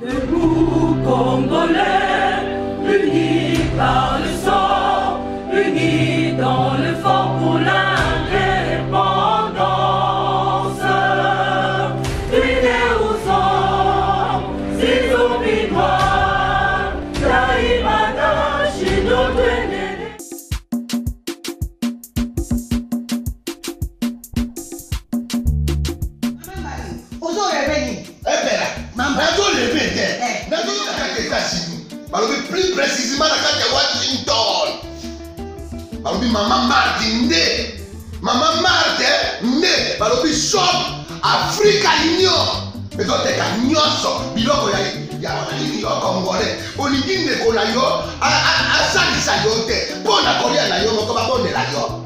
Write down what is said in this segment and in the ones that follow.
Debout Congolais, unis par le na yo a- a- asalisa yo te mpo na kolia na yo moko babondela yo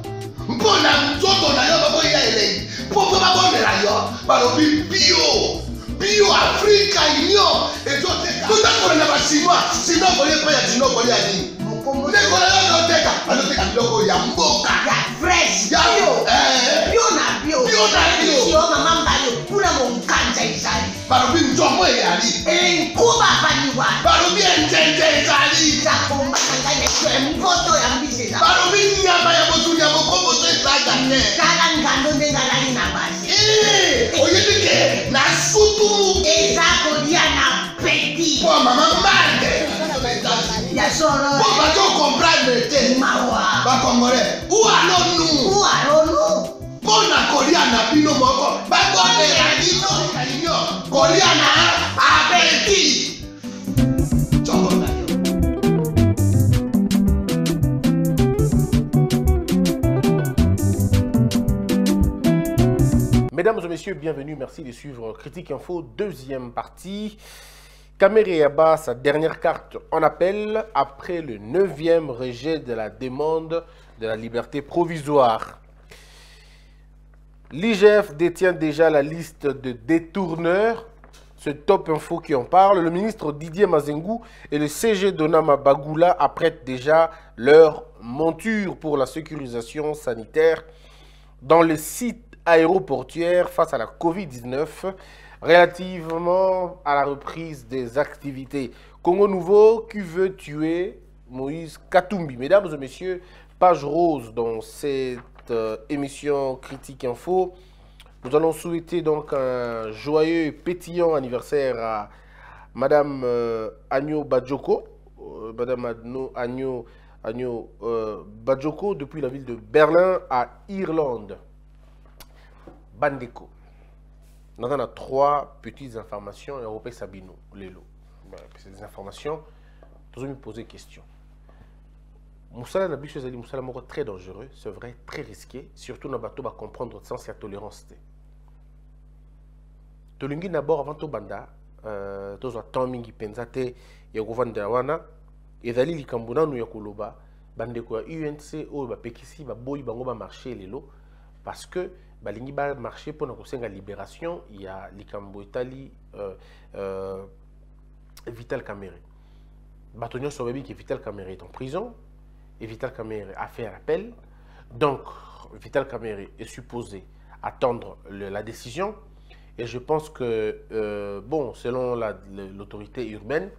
mpo na nzoto na yo bakoya elei mpo mpo babondela yo balobi bio bio afrika union. Ezoteka totakola na basinois sino kolia mpe ya sino kolia nini mokombo ndeko na yo azoteka azoteka biloko ya mboka ya fresh. Ya- bio eh. bio na bio Bio na bio. yo mama mbali kuna monkanja ezali balobi nzongo eyali enkuba tala ngando ndenge alali na basi Eh, oyebi ke na sutu. Eza kolia na peti mpo mama mande ya solo. Mpo bato comprendre te. Mawa. Bakongolais ualonu ualolo mpo na kolia na bino moko. Babondela bino. Yo kolia na apeti Mesdames et messieurs, bienvenue. Merci de suivre Critique Info, deuxième partie. Kamere Abba, sa dernière carte en appel après le neuvième rejet de la demande de la liberté provisoire. L'IGF détient déjà la liste de détourneurs. Ce top info qui en parle. Le ministre Didier Mazengou et le CG Donama Bagula apprêtent déjà leur monture pour la sécurisation sanitaire dans le site aéroportuaire face à la Covid-19 relativement à la reprise des activités. Congo Nouveau qui veut tuer Moïse Katumbi. Mesdames et messieurs, page rose dans cette euh, émission Critique Info. Nous allons souhaiter donc un joyeux et pétillant anniversaire à Madame euh, Agno Badjoko, euh, Madame Adno- Agno, Agno euh, Badjoko depuis la ville de Berlin à Irlande. Bandeko. Nous avons trois petites informations et Sabino, Lelo. C'est des informations. Nous allons me poser question. Moussala na biso ezali moussala moko très dangereux, c'est vrai, très risqué, surtout na bato ba comprendre le sens ya tolérance te. tolingi d'abord avant tobanda euh, tozwa temps mingi mpenza te ya kovandela wana ezali likambo nanu ya koloba bandeko ya unc oyo bapekisi baboyi bango bamarche lelo parce que balingi bamarche mpona kosenga libération ya likambo etali euh, euh, vital camere bato nyonso bayebi ke vital camere est en prison et vital camere a fait appel. Donc vital camere est supposé attendre la décision et je pense que, euh, bon, selon l'autorité urbaine,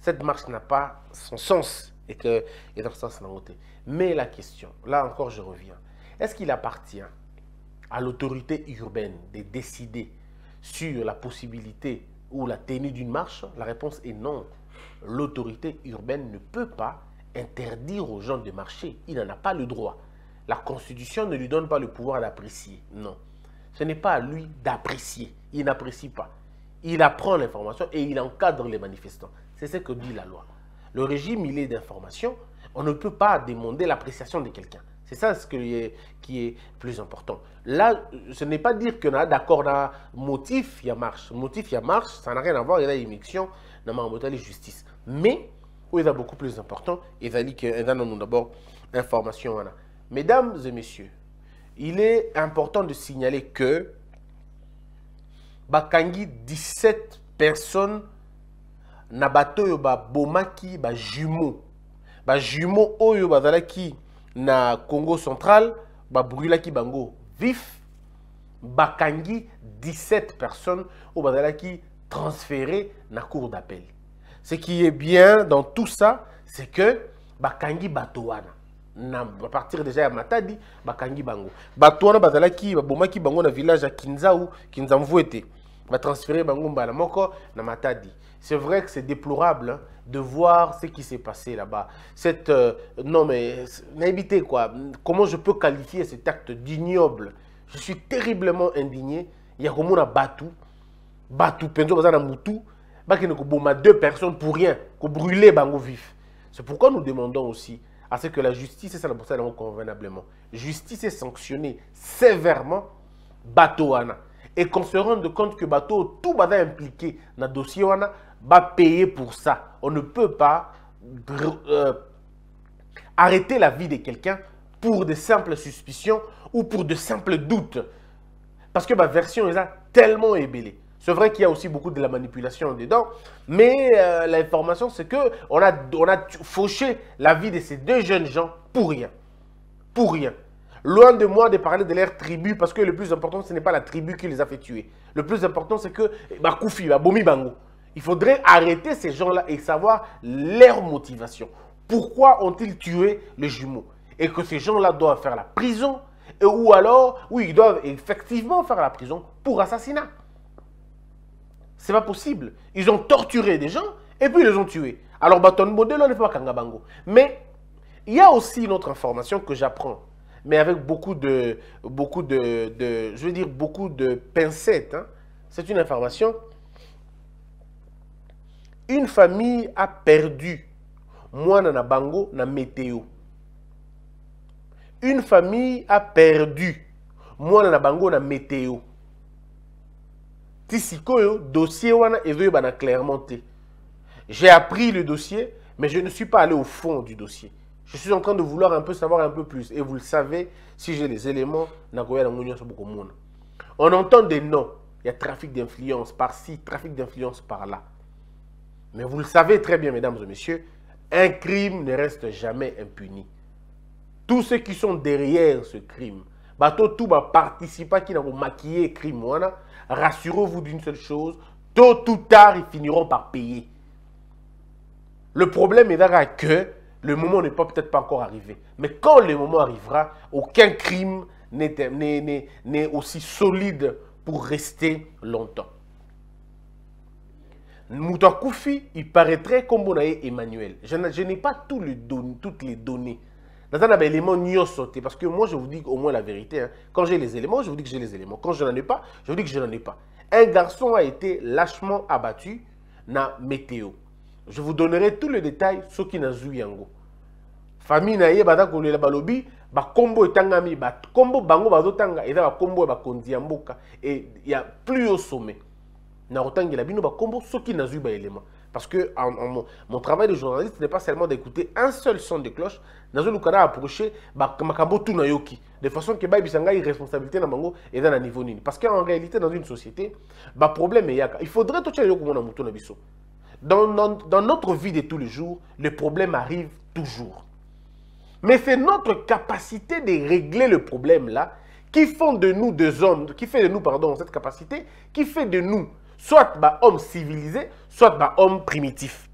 cette marche n'a pas son sens et que sens. Mais la question, là encore je reviens, est-ce qu'il appartient à l'autorité urbaine de décider sur la possibilité ou la tenue d'une marche La réponse est non. L'autorité urbaine ne peut pas interdire aux gens de marcher. Il n'en a pas le droit. La Constitution ne lui donne pas le pouvoir d'apprécier. Non. Ce n'est pas à lui d'apprécier. Il n'apprécie pas. Il apprend l'information et il encadre les manifestants. C'est ce que dit la loi. Le régime, il est d'information. On ne peut pas demander l'appréciation de quelqu'un. C'est ça ce qui est, plus important. Là, ce n'est pas dire qu'on a d'accord dans motif, il y a marche. Motif, il y a marche, ça n'a rien à voir, il y a émission, dans la justice. Mais, où il y a beaucoup plus important, il y a d'abord information. Mesdames et messieurs, il est important de signaler que bakangi 17 personnes na bato oyo babomaki bajumeau bajumeau oyo bazalaki na congo central babrûlaki bango vif bakangi 17 personnes oyo bazalaki transféré na cour d'appel. Ce qui est bien dans tout ça c'est que bakangi bato wana. Na à partir déjà ya matadi bakangi bango. Bato wana bazalaki babomaki bango na village ya kinzau kinzamvu ete batransféré bango mbala moko na matadi c'est vrai que c'est déplorable hein, de voir ce qui s'est passé là-bas. Cette euh, non mais n'habitez quoi. Comment je peux qualifier cet acte d'ignoble? Je suis terriblement indigné. Ya komona batu batu mpenza baza na mutu bakende koboma deux personnes pour rien kobrûler bango vif. C'est pourquoi nous demandons aussi à ce que la justice esala mosala yango convenablement justice est sanctionnée sévèrement bato wana et qu'on se rende compte que bato tout baza impliqué na dossier wana payer pour ça on ne peut pas euh, arrêter la vie de quelqu'un pour de simples suspicions ou pour de simples doutes parce que ma version est tellement ébellée c'est vrai qu'il y a aussi beaucoup de la manipulation dedans, mais euh, l'information, c'est que on a, on a fauché la vie de ces deux jeunes gens pour rien. Pour rien. Loin de moi de parler de leur tribu, parce que le plus important, ce n'est pas la tribu qui les a fait tuer. Le plus important, c'est que Bakoufi, Bomi Bango. Il faudrait arrêter ces gens-là et savoir leur motivation. Pourquoi ont-ils tué les jumeaux? Et que ces gens-là doivent faire la prison, et, ou alors, oui, ils doivent effectivement faire la prison pour assassinat. C'est pas possible. Ils ont torturé des gens et puis ils les ont tués. Alors, Baton Modelo n'est pas Kangabango. Mais il y a aussi une autre information que j'apprends, mais avec beaucoup de, beaucoup de, je veux dire, beaucoup de pincettes. Hein. C'est une information. Une famille a perdu. Moi na bango na météo. Une famille a perdu. Moi na bango na météo. ti sikoyo dossier wana ezoyebana clairement j'ai appris le dossier mais je ne suis pas allé au fond du dossier. Je suis en train de vouloir un peu savoir un peu plus. Et vous le savez si j'ai les éléments nakoya nango nyonso on entend des noms. Il y a trafic d'influence par-ci trafic d'influence par-là mais vous le savez très bien mesdames et messieurs un crime ne reste jamais impuni tous ceux qui sont derrière ce crime bato tout baparticipaki na komaquiller crime wana rassurez-vous d'une seule chose, tôt ou tard, ils finiront par payer. Le problème est que le moment n'est pas peut-être pas encore arrivé. Mais quand le moment arrivera, aucun crime n'est aussi solide pour rester longtemps. Koufi, il paraîtrait comme on a Emmanuel. Je n'ai pas tout le toutes les données. Dans un élément sauté parce que moi je vous dis au moins la vérité. Hein. Quand j'ai les éléments, je vous dis que j'ai les éléments. Quand je n'en ai pas, je vous dis que je n'en ai pas. Un garçon a été lâchement abattu na météo. Je vous donnerai tous les détails ce qui n'a yango. Famille na ye bata kolela balobi ba kombo etangami ba kombo bango bazotanga eza ba kombo ba konzi ya mboka et il y a plus au sommet. Na bino ba kombo soki. Parce que mon travail de journaliste n'est pas seulement d'écouter un seul son de cloche, nazolukana approcher makambo tout nayoki de façon que bayebisa ngai responsabilité na bango eza na niveau nini. Parce qu'en réalité dans une société baproblème eyaka. Il faudrait totia yo komona moto na biso. Dans, dans, dans notre vie de tous les jours le problème arrive toujours. Mais c'est notre capacité de régler le problème là qui font de nous des hommes qui fait de nous pardon cette capacité qui fait de nous soit bah, hommes civilisés soit bah, hommes primitifs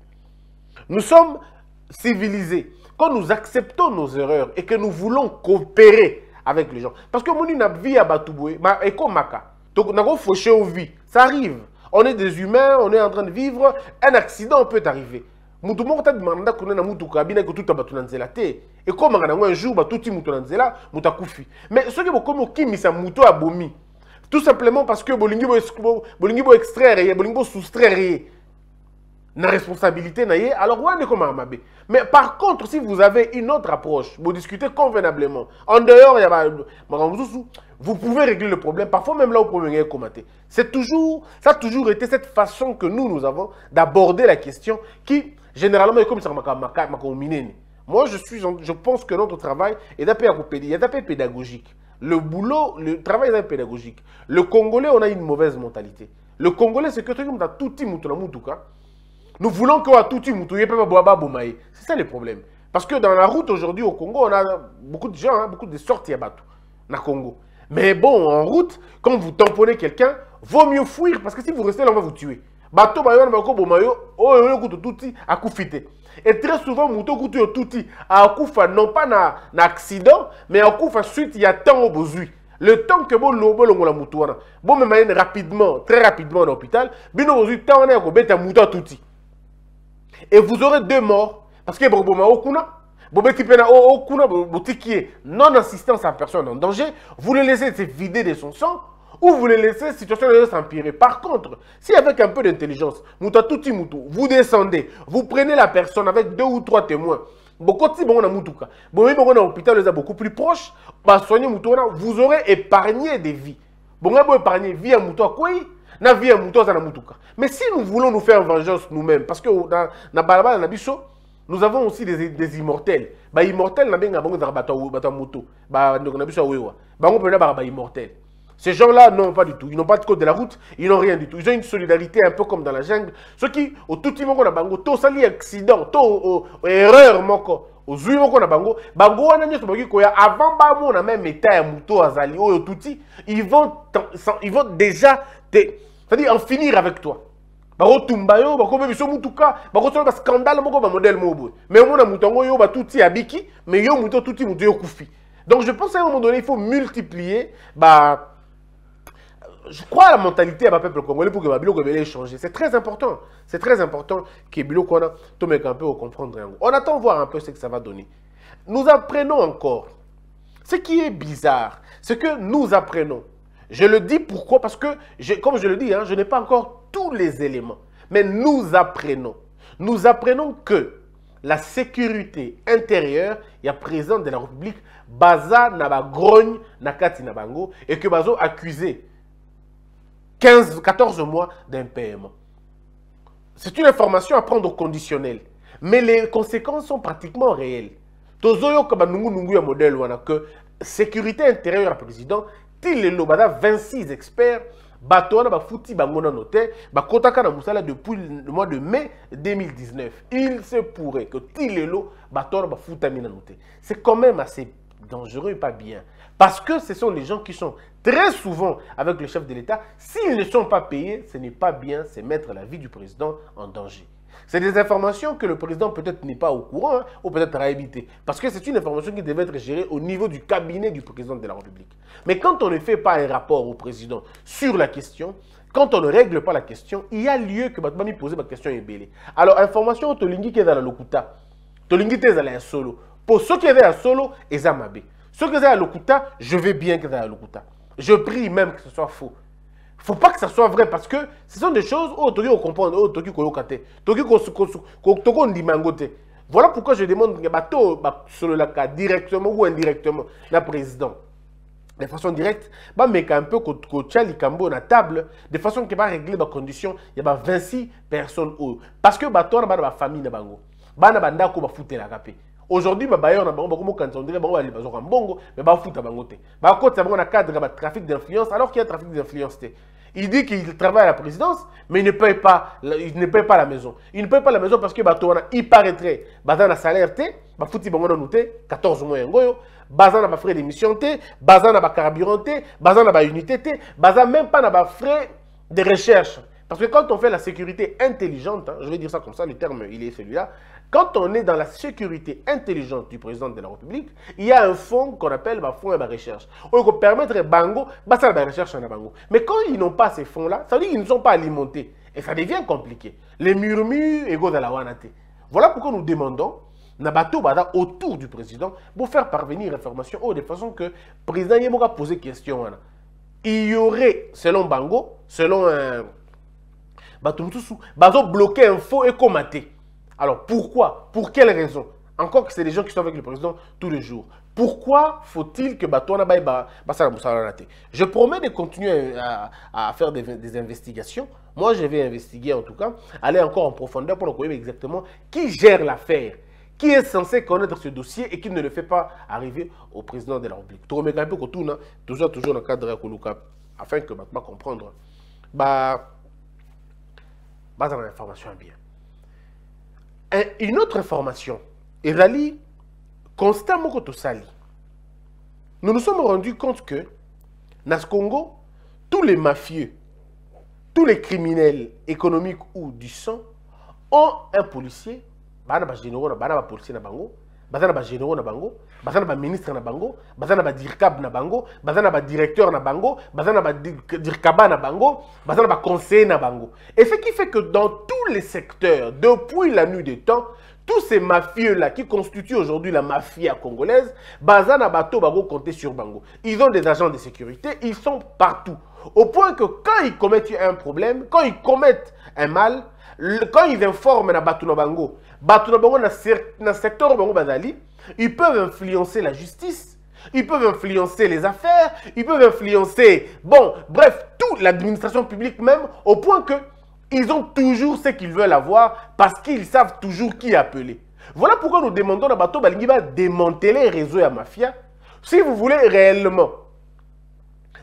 nous sommes civilisés quand nous acceptons nos erreurs et que nous voulons coopérer avec les gens. Parce que mon vie à Batouboé, et comme Maka, donc on fauché aux vies. Ça arrive. On est des humains, on est en train de vivre, un accident peut arriver. mutu moko tadi manda kuna na mutuka abina ko tuta bato na nzela te ekomaka nango un jour batuti mutu na nzela mutu akufi mais soki bokomi okimisa mutu abomi tout simplement parce que bolingi bo extraire bolingi bo soustraire na responsabilité na alors wana ekomaka mabe? Mais par contre si vous avez une autre approche vous discutez convenablement en dehors makambo mosusu vous pouvez régler le problème. Parfois même là problème ekoma te c'est toujours ça a toujours été cette façon que nous nous avons d'aborder la question qui généralement ekomisaka makambo minene moi je suis je pense que notre travail est d'appel pédagogique le boulot le travail est pédagogique le congolais on a une mauvaise mentalité le congolais c'est que tout le tout nous voulons que Bomaye. C'est ça le problème. Parce que dans la route aujourd'hui au Congo, on a beaucoup de gens, hein, beaucoup de sorties à Batou, dans Congo. Mais bon, en route, quand vous tamponnez quelqu'un, vaut mieux fuir parce que si vous restez là, on va vous tuer. bato bayo wana bakoboma yo oyo oyo et très souvent moto kutu yo tuti akufa non pas na, accident mais akufa suite ya ntango bozwi le temps que bolo- bolongola mutu wana. Bomema ye rapidement très rapidement na hôpital bino bozwi ntango wana ya kobeta mutu atuti et vous aurez deux morts. Parce que na o- okuna non assistance à personne en danger vous le laissez se vider de son sang ou vous le laissez situation de s'empirer. Par contre si avec un peu d'intelligence mutu atuti mutu vous descendez vous prenez la personne avec deux ou trois témoins bokoti bango na mutuka bomi bango na hôpital eza beaucoup plus proche basoigne mutu wana vous aurez épargné des vies. Bonga bo épargner vie ya mutu akwei na vie aza na mutuka mais si nous voulons nous faire vengeance nous-mêmes parce que na balabala na biso nous avons aussi des, des immortels. Baimmortel na benga bango ezaka bato moto. Bandeko na biso wewa. Bango mpena baka baimmortel ces gens-là, non, pas du tout. Ils n'ont pas de code de la route, ils n'ont rien du tout. Ils ont une solidarité un peu comme dans la jungle. Ceux qui, au tout petit moment, bango, tout ça, accident, tout erreur, moko, au zui moko na bango, bango wana nyoso bango koya avant ba mo na même état ya muto azali oyo tuti, ils vont ils vont déjà c'est-à-dire en finir avec toi. bakotumba yo bakobe biso mutuka bakosala bascandale moko bamodele moko boye mais omona moto yango yo batuti abiki mais yo moto otuti moto yo okufi donc je pense à un moment donné il faut multiplier ba je crois à la mentalité à peuple congolais pour que biloko ebele changer. C'est très important. C'est très important que biloko wana tomeka un peu comprendre. On attend voir un peu ce que ça va donner. Nous apprenons encore. Ce qui est bizarre, c'est que nous apprenons. Je le dis pourquoi? Parce que, comme je le dis, hein, je n'ai pas encore tous les éléments. Mais nous apprenons. Nous apprenons que la sécurité intérieure, il y a président de la République, baza na ba grogne na kati na bango, et que bazo accusé 15, 14 mois d'impaiement. C'est une information à prendre au conditionnel. Mais les conséquences sont pratiquement réelles. tozoyoka banungu nungu ya modèle wana que sécurité intérieure ya président ti lelo baza 26 experts bato wana bafuti bango nano te na depuis le mois de mai 2019 il se pourrait que ti lelo bato c'est quand même assez dangereux et pas bien parce que ce sont les gens qui sont très souvent avec le chef de l'État s'ils ne sont pas payés ce n'est pas bien c'est mettre la vie du président en danger c'est des informations que le président peut-être n'est pas au courant hein, ou peut-être a évité. Parce que c'est une information qui devait être gérée au niveau du cabinet du président de la République. Mais quand on ne fait pas un rapport au président sur la question, quand on ne règle pas la question, il y a lieu que Batmani pose ma question est Alors, information, Tolingi qui est dans la lokuta. Tolingi est dans solo. Pour ceux qui dans la solo, ils Ceux qui sont la lokuta, je veux bien que dans la lokuta. Je prie même que ce soit faux. Faut pas que ça soit vrai parce que ce sont des choses où toki comprendre où toki koyoka te toki te voilà pourquoi je demande que bato basololaka directement ou indirectement na président. De façon directe bameka un peu kotia likambo na table de façon ke barégler bacondition ya ba 26 personnes oyo parce que bato wana bana bafamille na bango. Bana bandako bafutelaka mpe aujourd'hui babayeur na bango bakomokanisa ondire bango bazoka mbongo mais bafuta bango te bakotisa bango na cadre ya batrafic d'influence alors qu'il y a trafic d'influence te il dit qu'il travaille à la présidence, mais il ne paye pas, il ne paye pas la maison. Il ne paye pas la maison parce que Batouana, il paraîtrait, Bazan a salaire T, Bafouti Bangono Nouté, 14 mois Ngoyo, Bazan a frais d'émission T, Bazan a carburant T, Bazan a unité T, Bazan même pas na frais de recherche. Parce que quand on fait la sécurité intelligente, hein, je vais dire ça comme ça, le terme il est celui-là, quand on est dans la sécurité intelligente du président de la République, il y a un fonds qu'on appelle le fonds de recherche. On peut permettre Bango, bah ça la recherche en Bango. Mais quand ils n'ont pas ces fonds-là, ça veut dire qu'ils ne sont pas alimentés. Et ça devient compliqué. Les murmures de la Wanate. Voilà pourquoi nous demandons autour du président pour faire parvenir l'information de façon que le président Yemoka poser question. Il y aurait, selon Bango, selon un. Bazo bloqué info et comaté. Alors pourquoi? Pour quelle raison? Encore que c'est des gens qui sont avec le président tous les jours. Pourquoi faut-il que Batouana Baye Je promets de continuer à, faire des, investigations. Moi, je vais investiguer en tout cas, aller encore en profondeur pour connaître exactement qui gère l'affaire, qui est censé connaître ce dossier et qui ne le fait pas arriver au président de la République. Tout un peu toujours, toujours dans le cadre de Koluka, afin que Batma comprendre. Bah, dans l'information bien. Une autre information, Erali, constat Mokoto Sali, nous nous sommes rendus compte que, dans ce Congo, tous les mafieux, tous les criminels économiques ou du sang ont un policier. Bagénéraux na bana bapolicier na bango baza na baministre na bango baza na na bango baza na badirecteur na bango baza na na bango baza et ce qui fait que dans tous les secteurs depuis la nuit des temps tous ces mafieux-là qui constituent aujourd'hui la mafia congolaise, Bazana Bato compter sur Bango. Ils ont des agents de sécurité, ils sont partout. Au point que quand ils commettent un problème, quand ils commettent un mal, quand ils informent na Bato Bango, Bato Bango na secteur Bango Bazali, ils peuvent influencer la justice, ils peuvent influencer les affaires, ils peuvent influencer, bon, bref, toute l'administration publique même, au point que ils ont toujours ce qu'ils veulent avoir parce qu'ils savent toujours qui appeler. Voilà pourquoi nous demandons à Bato Balingi va démanteler les réseaux à mafia. Si vous voulez réellement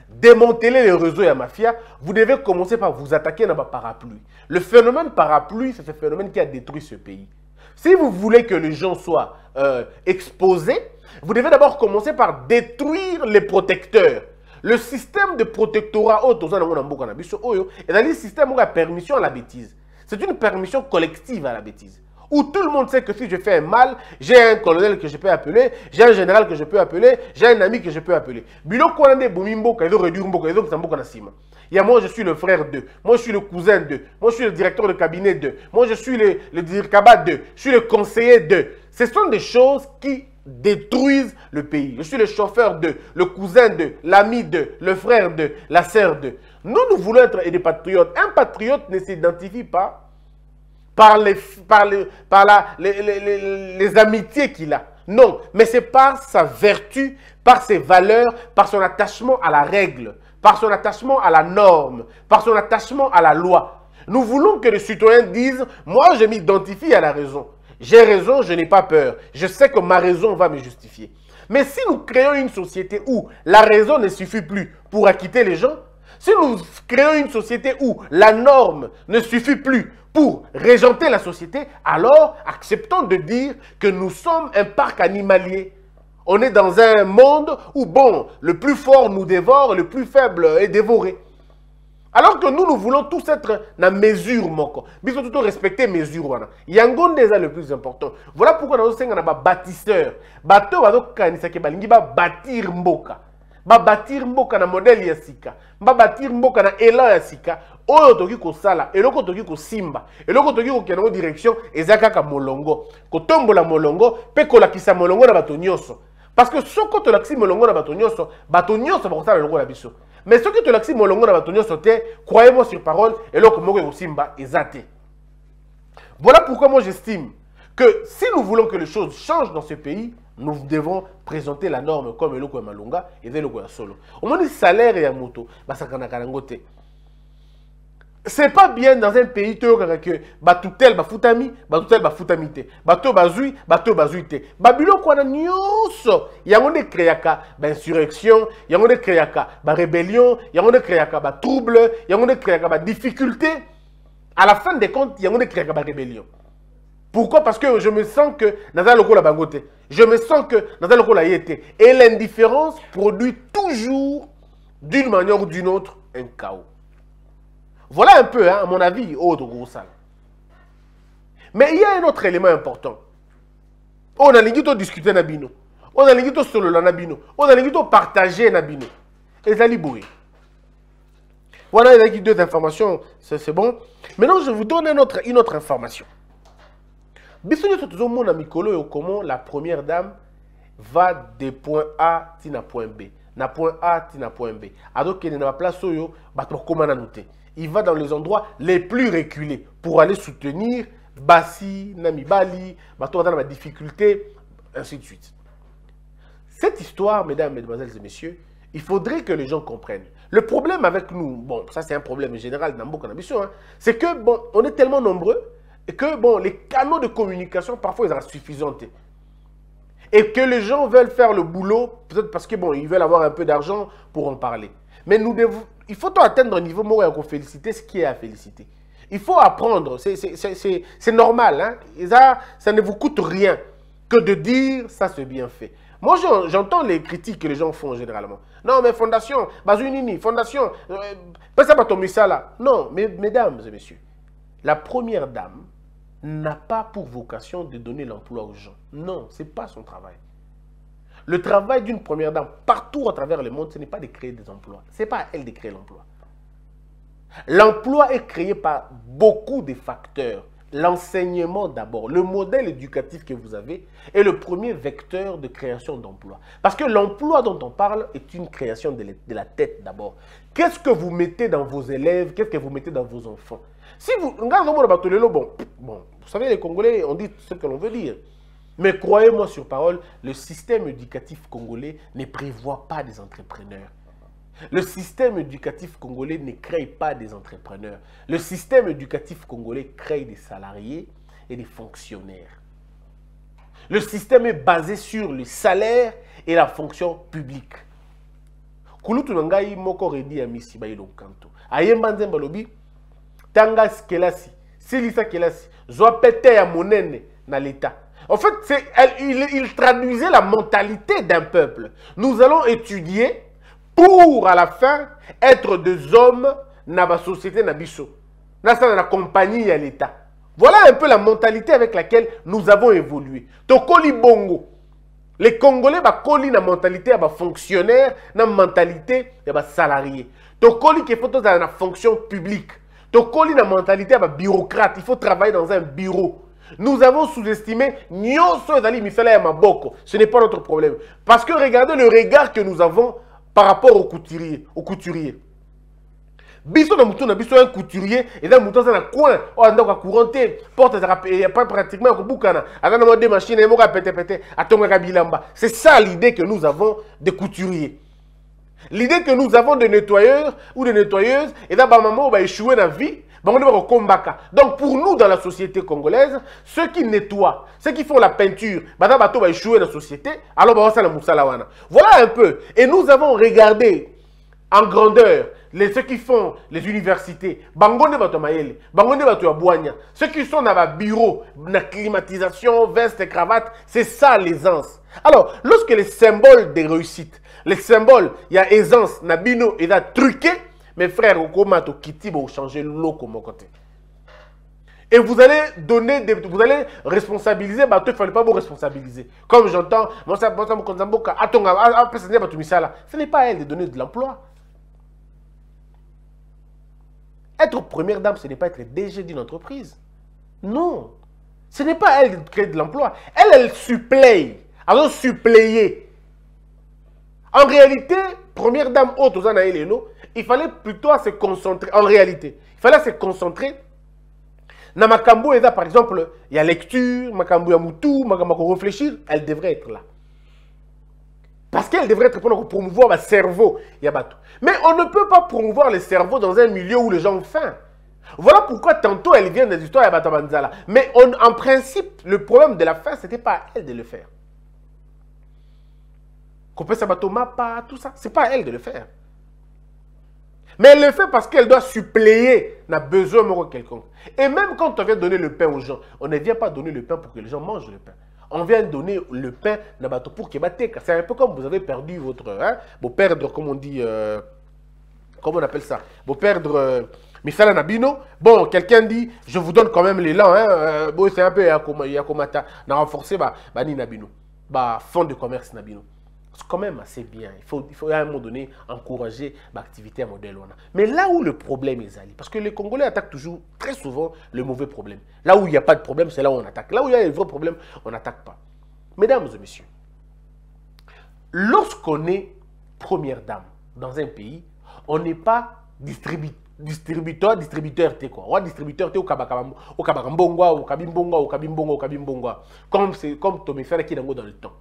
démanteler les réseaux à mafia, vous devez commencer par vous attaquer dans la parapluie. Le phénomène parapluie, c'est ce phénomène qui a détruit ce pays. Si vous voulez que les gens soient euh, exposés, vous devez d'abord commencer par détruire les protecteurs. Le système de protectorat oh, toza nango na mboka na biso oyo ezali système moko ya permission à la bêtise. C'est une permission collective à la bêtise. Où tout le monde sait que si je fais un mal, j'ai un colonel que je peux appeler, j'ai un général que je peux appeler, j'ai un ami que je peux appeler. Mboka na sima. Il y a moi je suis le frère de, moi je suis le cousin de, moi je suis le directeur de cabinet de, moi je suis le, le direcaba de, je suis le conseiller de. Ce sont des choses qui détruisent le pays. Je suis le chauffeur de, le cousin de, l'ami de, le frère de, la sœur de. Nous, nous voulons être des patriotes. Un patriote ne s'identifie pas par les, par par la, les- les- les amitiés qu'il a. Non, mais c'est par sa vertu, par ses valeurs, par son attachement à la règle, par son attachement à la norme, par son attachement à la loi. Nous voulons que les citoyens disent, moi je m'identifie à la raison. J'ai raison, je n'ai pas peur. Je sais que ma raison va me justifier. Mais si nous créons une société où la raison ne suffit plus pour acquitter les gens, si nous créons une société où la norme ne suffit plus pour régenter la société, alors acceptons de dire que nous sommes un parc animalier. On est dans un monde où, bon, le plus fort nous dévore, le plus faible est dévoré. Alors que nous, nous voulons tous être dans mesure moko. Biso tout respecter mesure wana. Déjà le plus important. Voilà pourquoi nous sommes ba bâtisseur. Bato bazo kanisa ke balingi ba bâtir mboka. Ba bâtir mboka na modèle ya sika. Ba bâtir mboka na élan ya sika. Oyo toki kosala, eloko toki kosimba, eloko toki kokende ngo direction eza kaka molongo. Kotombola molongo pe kolakisa molongo na bato. Parce que soko tolakisi molongo na bato nyonso, bato nyonso bakosala elongo na biso. Mais soki tolakisi molongo na bato nyonso te, croyez-moi sur parole, eloko moko ekosimba eza te. Voilà pourquoi moi j'estime que si nous voulons que les choses changent dans ce pays, nous devons présenter la norme comme eloko ya malonga et eloko ya solo. omoni salaire ya moto basakanaka yango te. C'est pas bien dans un pays toyokaka ke bato tel bafutami bato tel bafutami te bato bazwi bato bazwi te babiloko wana nyonso yango nde ekreaka bainsurrection yango nde ekreaka barébellion yango nde ekreaka batrouble yango nde ekreaka badifficulté à la fin des comptes yango nde ekreaka barébellion pourquoi? Parce que je me sens que naza lokola bango te. Je me sens que naza lokola ye te. Et l'indifférence produit toujours, d'une manière ou d'une autre, un chaos. Voilà un peu, hein, à mon avis, autre gros sale. Mais il y a un autre élément important. On a to discuter na bino. On a l'ingi to solola na bino. On a to partager na bino. Et ça. Voilà, il y a deux informations, c'est bon. Maintenant, je vous donne une autre, une autre information. biso nyonso tozomona mikolo oyo comment la première dame va de point a na point b na point a na point b azokende na baplace oyo bato bakóma nanu te il va dans les endroits les plus reculés pour aller soutenir basi na mibali bato baza na badifficulté ainsi de suite cette histoire, mesdames, mesdemoiselles et messieurs, il faudrait que les gens comprennent. Le problème avec nous, bon, ça c'est un problème général dans beaucoup d'ambition, hein, c'est que, bon, on est tellement nombreux que, bon, les canaux de communication, parfois, ils sont suffisants. Et que les gens veulent faire le boulot, peut-être parce que, bon, ils veulent avoir un peu d'argent pour en parler. Mais nous devons, il faut atteindre un niveau où on féliciter ce qui est à féliciter. Il faut apprendre, c'est- normal, hein, ça, ça ne vous coûte rien que de dire ça c'est bien fait. Moi, j'en- j'entends les critiques que les gens font généralement. Non, mais fondation, Bazunini, fondation, euh, pas ça, misala. Non, mais, mesdames et messieurs, la première dame n'a pas pour vocation de donner l'emploi aux gens. Non, ce n'est pas son travail. Le travail d'une première dame, partout à travers le monde, ce n'est pas de créer des emplois. Ce n'est pas à elle de créer l'emploi. L'emploi est créé par beaucoup de facteurs. L'enseignement d'abord, le modèle éducatif que vous avez est le premier vecteur de création d'emploi. Parce que l'emploi dont on parle est une création de la tête d'abord. Qu'est-ce que vous mettez dans vos élèves? Qu'est-ce que vous mettez dans vos enfants? Si vous bon, bon, vous savez, les Congolais, on dit ce que l'on veut dire. Mais croyez-moi sur parole, le système éducatif congolais ne prévoit pas des entrepreneurs. Le système éducatif congolais ne crée pas des entrepreneurs. Le système éducatif congolais crée des salariés et des fonctionnaires. Le système est basé sur le salaire et la fonction publique. kulutu na ngai moko kanto ayemba kelasi silisa kelasi zwa pete ya monene na en fait il, traduisait la mentalité d'un peuple. Nous allons étudier pour à la fin être des hommes dans la société nabiso. Dans la compagnie à l'état. Voilà un peu la mentalité avec laquelle nous avons évolué. Tokoli bongo. Les congolais bakoli na mentalité ya fonctionnaire na mentalité ya salarié. Tokoli ke faut dans la fonction publique. Tokoli na mentalité ya bureaucrate. Il faut travailler dans un bureau nous avons sous-estimé maboko. Ce n'est pas notre problème. Parce que regardez le regard que nous avons par rapport au couturier, au couturier. biso un couturier aza na coin. Oyo andako akourante porte ezaka pas pratiquement ya kobukana aza na mwa de machine moko apetepete atongaka bilamba. C'est ça l'idée que nous avons de couturier l'idée que nous avons de nettoyeurs ou de nettoyeuses eza bamama oyo baéchoué na vie bango nde bakokombaka donc pour nous dans la société congolaise ceux qui nettoient ceux qui font la peinture baza bato baéchoué na société alors voilà un peu. Et nous avons regardé en grandeur les, ceux qui font les universités. Ceux qui sont na babureau na climatisation veste cravate c'est ça l'aisance. Alors lorsque les symboles de réussite les symboles ya aisance na bino eza truqué mes frères, vous changer l'eau mon côté. Et vous allez donner, des, vous allez responsabiliser, bah, il ne fallait pas vous responsabiliser. Comme j'entends, ce n'est pas à elle de donner de l'emploi. Être première dame, ce n'est pas être DG d'une entreprise. Non. Ce n'est pas elle de créer de l'emploi. Elle, elle supplée. Elle suppléer. En réalité, première dame haute aux il fallait plutôt se concentrer, en réalité, il fallait se concentrer dans Makambo, par exemple, il y a lecture, Makambo, il y a Moutou, Makambo, réfléchir, elle devrait être là. Parce qu'elle devrait être pour promouvoir le cerveau. Mais on ne peut pas promouvoir le cerveau dans un milieu où les gens ont faim. Voilà pourquoi tantôt elle vient des histoires à Banzala. Mais en principe, le problème de la faim, ce n'était pas à elle de le faire. Pas tout ça, c'est pas à elle de le faire. Mais elle le fait parce qu'elle doit suppléer n'a besoin de quelconque. Et même quand on vient donner le pain aux gens, on ne vient pas donner le pain pour que les gens mangent le pain. On vient donner le pain pour qu'ils C'est un peu comme vous avez perdu votre... Hein, vous perdre, comme on dit... Euh, comment on appelle ça? Vous perdre... Euh, Nabino, bon, quelqu'un dit, je vous donne quand même l'élan, hein, euh, bon, c'est un peu Yakomata, n'a renforcé, bah, Nabino, bah, fond de commerce Nabino c'est quand même assez bien. Il faut, il faut à un moment donné encourager l'activité modèle. Mais là où le problème est allé, parce que les Congolais attaquent toujours, très souvent, le mauvais problème. Là où il n'y a pas de problème, c'est là où on attaque. Là où il y a le vrai problème, on n'attaque pas. Mesdames et messieurs, lorsqu'on est première dame dans un pays, on n'est pas distributeur distributeur distributeur t'es quoi ou distributeur t'es au kabakambongwa au kabakambo au kabimbongwa au kabimbongwa au kabimbongwa comme c'est comme Tomé Ferre qui est dans le temps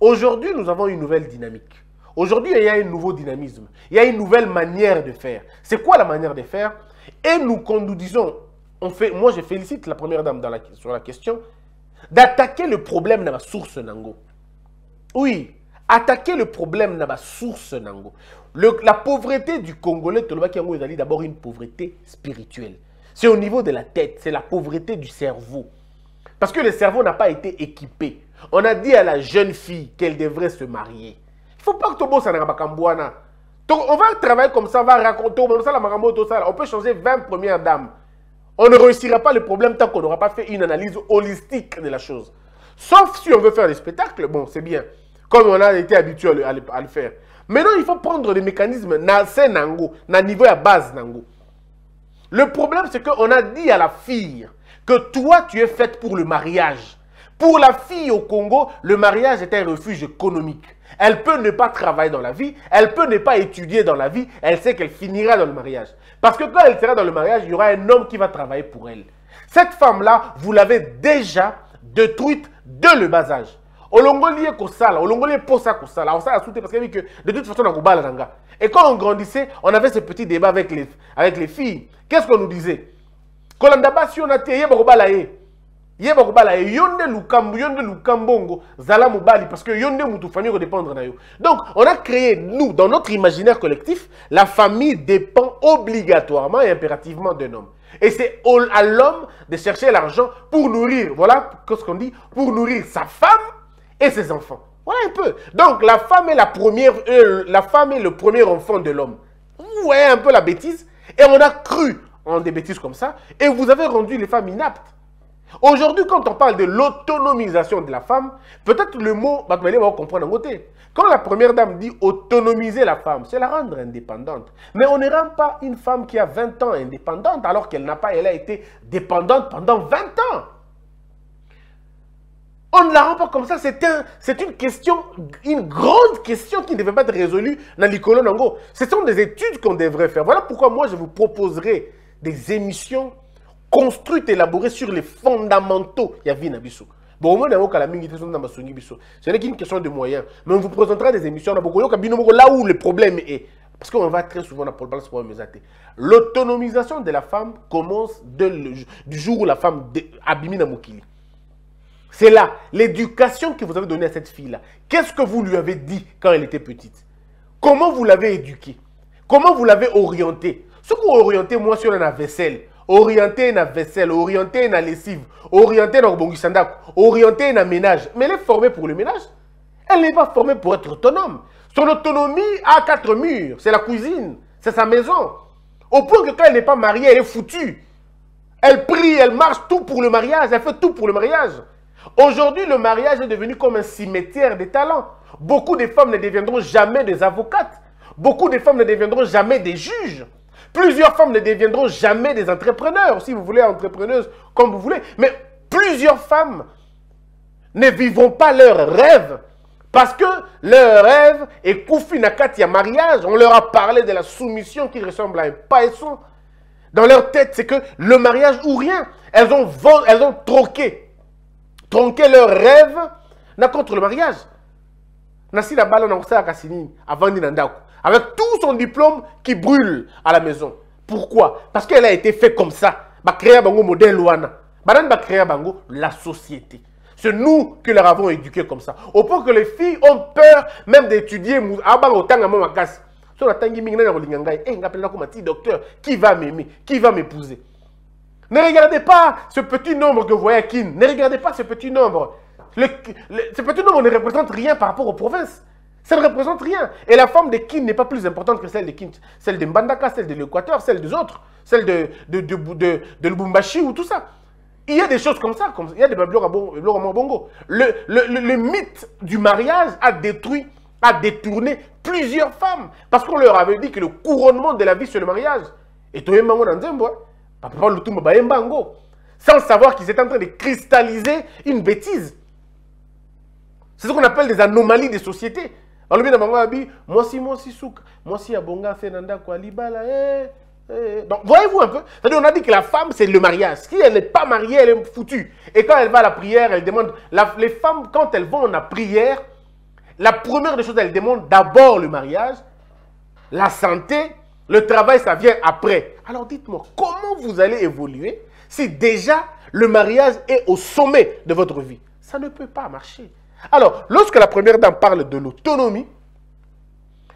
Aujourd'hui, nous avons une nouvelle dynamique. Aujourd'hui, il y a un nouveau dynamisme. Il y a une nouvelle manière de faire. C'est quoi la manière de faire? Et nous, quand nous disons, on fait, moi je félicite la première dame sur la question, d'attaquer le problème dans la source Nango. Oui, attaquer le problème dans la source Nango. la pauvreté du Congolais, est d'abord une pauvreté spirituelle. C'est au niveau de la tête, c'est la pauvreté du cerveau. Parce que le cerveau n'a pas été équipé. On a dit à la jeune fille qu'elle devrait se marier. Il ne faut pas que bosses à Donc, on va travailler comme ça, on va raconter. On peut changer 20 premières dames. On ne réussira pas le problème tant qu'on n'aura pas fait une analyse holistique de la chose. Sauf si on veut faire des spectacles, bon, c'est bien. Comme on a été habitué à le, faire. Maintenant, il faut prendre des mécanismes, c'est nango, na niveau à base nango. Le problème, c'est qu'on a dit à la fille que toi, tu es faite pour le mariage. Pour la fille au Congo, le mariage est un refuge économique. Elle peut ne pas travailler dans la vie, elle peut ne pas étudier dans la vie, elle sait qu'elle finira dans le mariage. Parce que quand elle sera dans le mariage, il y aura un homme qui va travailler pour elle. Cette femme-là, vous l'avez déjà détruite de le bas âge. olongoli ye kosala olongoli ye kosala osala su te parce que que de toute façon nakobala na nga et quand on grandissait on avait ce petit débat avec les, avec les filles qu'est-ce qu'on nous disait? Ye yo nde lukambo yo lukambongo zala mobali parce que yo nde famille kodépendre na yo. Donc on a créé nous dans notre imaginaire collectif la famille dépend obligatoirement et impérativement d'un homme. Et c'est à l'homme de chercher l'argent pour nourrir voilà ce qu'on dit pour nourrir sa femme et ses enfants. Voilà un peu. Donc la femme est la première euh, la femme est le premier enfant de l'homme. Vous voyez un peu la bêtise? Et on a cru en des bêtises comme ça. Et vous avez rendu les femmes inaptes Aujourd'hui, quand on parle de l'autonomisation de la femme, peut-être le mot, allez comprendre en côté. Quand la première dame dit autonomiser la femme, c'est la rendre indépendante. Mais on ne rend pas une femme qui a 20 ans indépendante alors qu'elle n'a pas, elle a été dépendante pendant 20 ans. On ne la rend pas comme ça. C'est un, une question, une grande question qui ne devait pas être résolue dans l'Icolo Nango. Ce sont des études qu'on devrait faire. Voilà pourquoi moi je vous proposerai des émissions construites, élaborées sur les fondamentaux. Il y a vie Nabiso. Bon, au. Ce n'est qu'une question de moyens. Mais on vous présentera des émissions là où le problème est. Parce qu'on va très souvent dans le problème, L'autonomisation de la femme commence du jour où la femme abîme na mokili. C'est là, l'éducation que vous avez donnée à cette fille-là. Qu'est-ce que vous lui avez dit quand elle était petite? Comment vous l'avez éduquée? Comment vous l'avez orientée? Ce que vous orientez, moi, sur la vaisselle, orienté na vaisselle, orienté na lessive, orienté na bongisandako, orienté na ménage. Mais elle est formée pour le ménage. Elle n'est pas formée pour être autonome. Son autonomie a quatre murs. C'est la cuisine, c'est sa maison. Au point que quand elle n'est pas mariée, elle est foutue. Elle prie, elle marche, tout pour le mariage, elle fait tout pour le mariage. Aujourd'hui, le mariage est devenu comme un cimetière des talents. Beaucoup de femmes ne deviendront jamais des avocates. Beaucoup de femmes ne deviendront jamais des juges. Plusieurs femmes ne deviendront jamais des entrepreneurs, si vous voulez, entrepreneuses, comme vous voulez. Mais plusieurs femmes ne vivront pas leurs rêves. Parce que leur rêve est Koufi Nakati à mariage. On leur a parlé de la soumission qui ressemble à un paillasson. Dans leur tête, c'est que le mariage ou rien. Elles ont, elles ont troqué, tronqué leur rêve contre le mariage. Nasi la balle kasini avant ndako. Avec tout son diplôme qui brûle à la maison. Pourquoi? Parce qu'elle a été faite comme ça. Ba créer bango modèle wana. Banan ba créer bango? La société. C'est nous qui leur avons éduqué comme ça. Au point que les filles ont peur même d'étudier mou- abanga otanga mo makasi. So natangi mingi na. Eh ngapela docteur qui va m'aimer, qui va m'épouser? Ne regardez pas ce petit nombre que vous voyez à. Ne regardez pas ce petit nombre. Ce petit nombre ne représente rien par rapport aux provinces. Ça ne représente rien. Et la femme de Kin n'est pas plus importante que celle de Kin. Celle de Mbandaka, celle de l'Équateur, celle des autres. Celle de, de, de, Lubumbashi ou tout ça. Il y a des choses comme ça. Comme, il y a des Bongo. Le, le, le, le mythe du mariage a détruit, a détourné plusieurs femmes. Parce qu'on leur avait dit que le couronnement de la vie, c'est le mariage. Et toi. Papa. Sans savoir qu'ils étaient en train de cristalliser une bêtise. C'est ce qu'on appelle des anomalies de société. Abonga eh, eh. donc voyez-vous un peu? On a dit que la femme c'est le mariage si elle n'est pas mariée elle est foutue et quand elle va à la prière elle demande les femmes quand elles vont à la prière la première des choses elles demandent d'abord le mariage la santé, le travail, ça vient après. Alors dites-moi, comment vous allez évoluer si déjà le mariage est au sommet de votre vie? Ça ne peut pas marcher. Alors, lorsque la première dame parle de l'autonomie,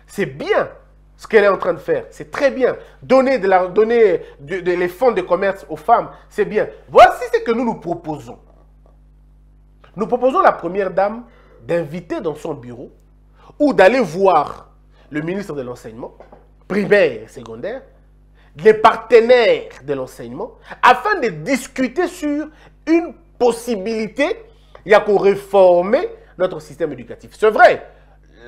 c'est bien ce qu'elle est en train de faire. C'est très bien. Donner, de la, donner de- les fonds de commerce aux femmes, c'est bien. Voici ce que nous nous proposons. Nous proposons à la première dame d'inviter dans son bureau ou d'aller voir le ministre de l'enseignement, primaire et secondaire, les partenaires de l'enseignement, afin de discuter sur une possibilité, il y a qu'on réformer notre système éducatif. C'est vrai,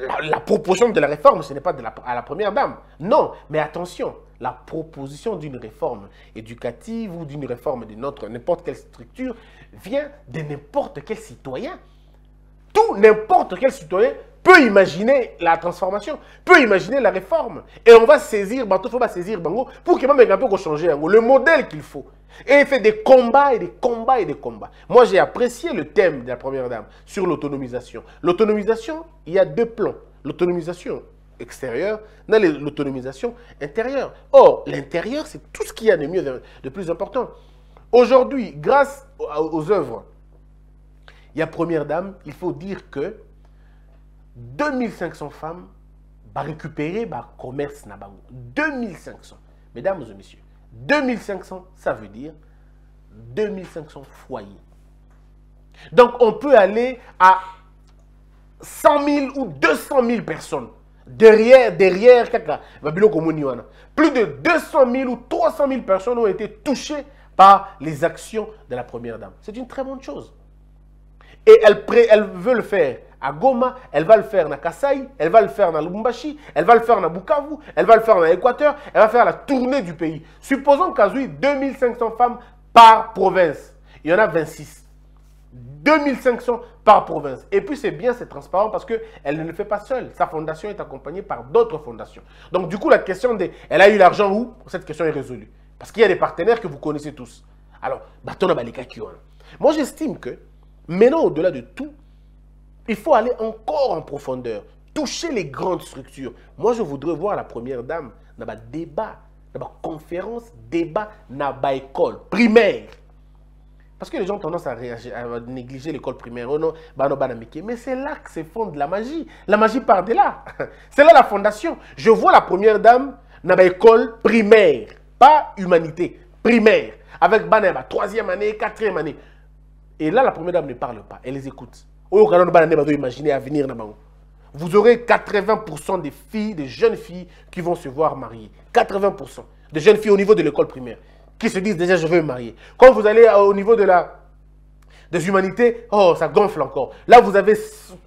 la, la proposition de la réforme, ce n'est pas de la, à la première dame. Non, mais attention, la proposition d'une réforme éducative ou d'une réforme de notre n'importe quelle structure vient de n'importe quel citoyen. Tout n'importe quel citoyen peut imaginer la transformation, peut imaginer la réforme. Et on va saisir, il faut saisir Bango pour que un peu changer le modèle qu'il faut. Et il fait des combats et des combats et des combats. Moi, j'ai apprécié le thème de la première dame sur l'autonomisation. L'autonomisation, il y a deux plans. L'autonomisation extérieure, dans l'autonomisation intérieure. Or, l'intérieur, c'est tout ce qu'il y a de mieux, de plus important. Aujourd'hui, grâce aux œuvres, il y a Première Dame, il faut dire que 2500 femmes vont récupérer le commerce na bango. 2500. Mesdames et messieurs, 2500, ça veut dire 2500 foyers. Donc on peut aller à 100 000 ou 200 000 personnes derrière, derrière, plus de 200 000 ou 300 000 personnes ont été touchées par les actions de la première dame. C'est une très bonne chose. Et elle, elle veut le faire à Goma, elle va le faire à Kasaï, elle va le faire à Lubumbashi, elle va le faire à Bukavu, elle va le faire à l'Équateur, elle va faire la tournée du pays. Supposons qu'à 2500 femmes par province. Il y en a 26. 2500 par province. Et puis c'est bien, c'est transparent parce qu'elle ne le fait pas seule. Sa fondation est accompagnée par d'autres fondations. Donc du coup, la question de elle a eu l'argent où? Cette question est résolue. Parce qu'il y a des partenaires que vous connaissez tous. Alors, moi j'estime que Maintenant, au-delà de tout, il faut aller encore en profondeur, toucher les grandes structures. Moi, je voudrais voir la première dame dans un débat, dans conférence, débat dans une école primaire. Parce que les gens ont tendance à, négliger l'école primaire. Oh non, bah bah mais c'est là que se fonde la magie. La magie part de là. C'est là la fondation. Je vois la première dame dans une école primaire, pas humanité, primaire, avec Baneba, troisième année, quatrième année. Et là, la première dame ne parle pas, elle les écoute. Imaginez à venir Vous aurez 80% des filles, des jeunes filles qui vont se voir marier. 80% des jeunes filles au niveau de l'école primaire qui se disent déjà je veux me marier. Quand vous allez au niveau de la, des humanités, oh, ça gonfle encore. Là, vous avez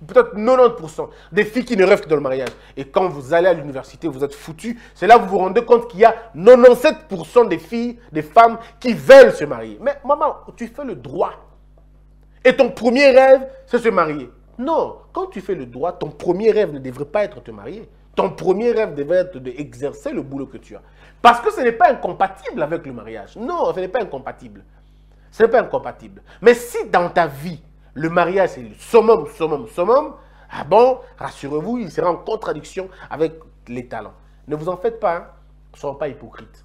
peut-être 90% des filles qui ne rêvent que dans le mariage. Et quand vous allez à l'université, vous êtes foutus. C'est là que vous vous rendez compte qu'il y a 97% des filles, des femmes qui veulent se marier. Mais maman, tu fais le droit et ton premier rêve, c'est se marier. Non, quand tu fais le droit, ton premier rêve ne devrait pas être te marier. Ton premier rêve devrait être d'exercer le boulot que tu as. Parce que ce n'est pas incompatible avec le mariage. Non, ce n'est pas incompatible. Ce n'est pas incompatible. Mais si dans ta vie, le mariage c'est le summum, summum, summum, ah bon, rassurez-vous, il sera en contradiction avec les talents. Ne vous en faites pas, hein. ne soyez pas hypocrite.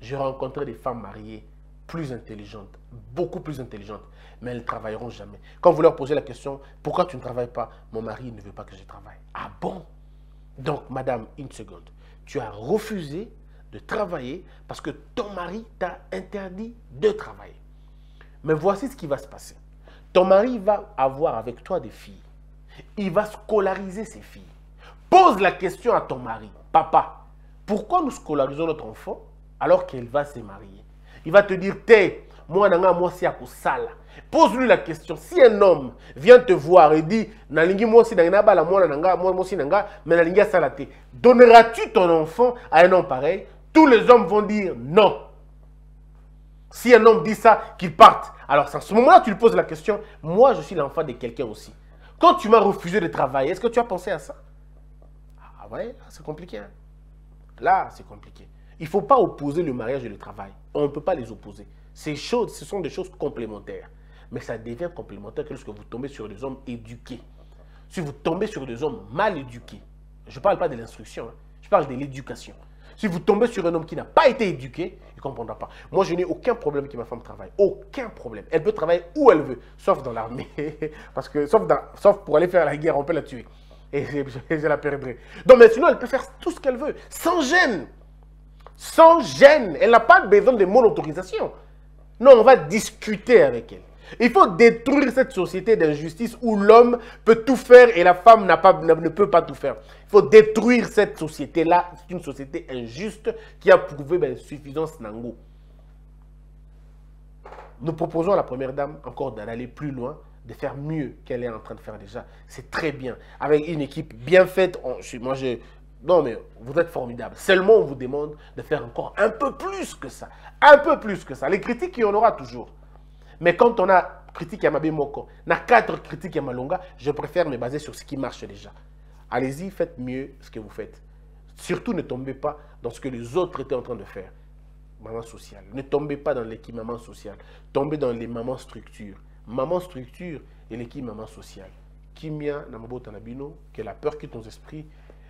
J'ai rencontré des femmes mariées plus intelligentes, beaucoup plus intelligentes, mais elles ne travailleront jamais. Quand vous leur posez la question, pourquoi tu ne travailles pas Mon mari ne veut pas que je travaille. Ah bon? Donc, madame, une seconde. Tu as refusé de travailler parce que ton mari t'a interdit de travailler. Mais voici ce qui va se passer. Ton mari va avoir avec toi des filles. Il va scolariser ses filles. Pose la question à ton mari. Papa, pourquoi nous scolarisons notre enfant alors qu'elle va se marier? Il va te dire, t'es, moi, moi, à sala. Pose-lui la question. Si un homme vient te voir et dit Nalingi moi aussi bala moi nanga moi aussi nanga mais nalingi. Donneras-tu ton enfant à un homme pareil? Tous les hommes vont dire non. Si un homme dit ça, qu'il parte. Alors, à ce moment-là, tu lui poses la question Moi, je suis l'enfant de quelqu'un aussi. Quand tu m'as refusé de travailler, est-ce que tu as pensé à ça? Ah ouais, c'est compliqué. Hein. Là, c'est compliqué. Il ne faut pas opposer le mariage et le travail. On ne peut pas les opposer. Ces choses, ce sont des choses complémentaires mais ça devient complémentaire que lorsque vous tombez sur des hommes éduqués. Si vous tombez sur des hommes mal éduqués, je ne parle pas de l'instruction, hein, je parle de l'éducation. Si vous tombez sur un homme qui n'a pas été éduqué, il ne comprendra pas. Moi, je n'ai aucun problème que ma femme travaille. Aucun problème. Elle peut travailler où elle veut, sauf dans l'armée. Parce que, sauf, pour aller faire la guerre, on peut la tuer. Et je, la perdrai. Donc, mais sinon, elle peut faire tout ce qu'elle veut, sans gêne. Sans gêne. Elle n'a pas besoin de mon autorisation. Non, on va discuter avec elle. Il faut détruire cette société d'injustice où l'homme peut tout faire et la femme pas, ne peut pas tout faire. Il faut détruire cette société-là. C'est une société injuste qui a prouvé l'insuffisance Nango. Nous proposons à la première dame encore d'aller plus loin, de faire mieux qu'elle est en train de faire déjà. C'est très bien. Avec une équipe bien faite, moi je... Non mais vous êtes formidable. Seulement on vous demande de faire encore un peu plus que ça. Un peu plus que ça. Les critiques, il y en aura toujours. Mais quand on a critique à Mabé Moko, on a quatre critiques à Malonga, je préfère me baser sur ce qui marche déjà. Allez-y, faites mieux ce que vous faites. Surtout ne tombez pas dans ce que les autres étaient en train de faire. Maman sociale. Ne tombez pas dans l'équipe maman sociale. Tombez dans les mamans structure. Maman structure et l'équipe maman sociale. Kimia Namabota Nabino, que la peur quitte nos esprits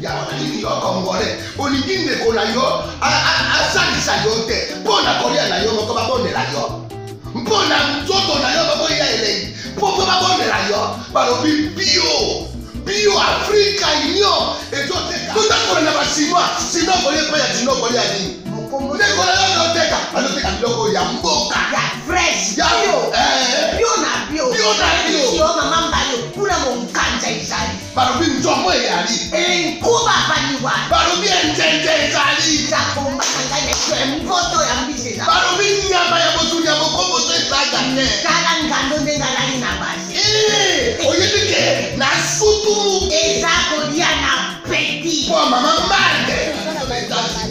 ya nini yo congolais olingi ndeko na yo a- a- asalisa yo te mpo na kolia na yo moko babondela yo mpo na nzoto na yo bakoya elengi mpo mpo babondela yo balobi bio bio afrika union. Ezoteka totakola na basinois sino kolia mpe ya sino kolia nini mokombo ndeko na yo azoteka azoteka biloko ya mboka. Ya fresh Ya- bio. eh. bio na bio. Bio na bio. yo mama mbali. Kuna monkanja ezali balobi nzomo eyali enkuba baliwa balobi enzenze ezali zakombaka ngai na yo emboto ya mbisi eza balobi nyama ya bosuni ya bokomboso ezaga te tala ngando ndenge alali na basi. Eh, oyebi ke na sutu. Eza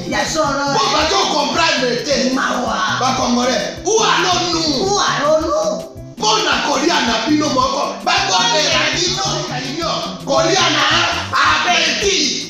kolia na peti mpo mama marte ya soro mpo bazokomprendre te mawa bakongolais ualonu ualonu mpo na kolia na bino moko bakondela bino réunion kolia na apeti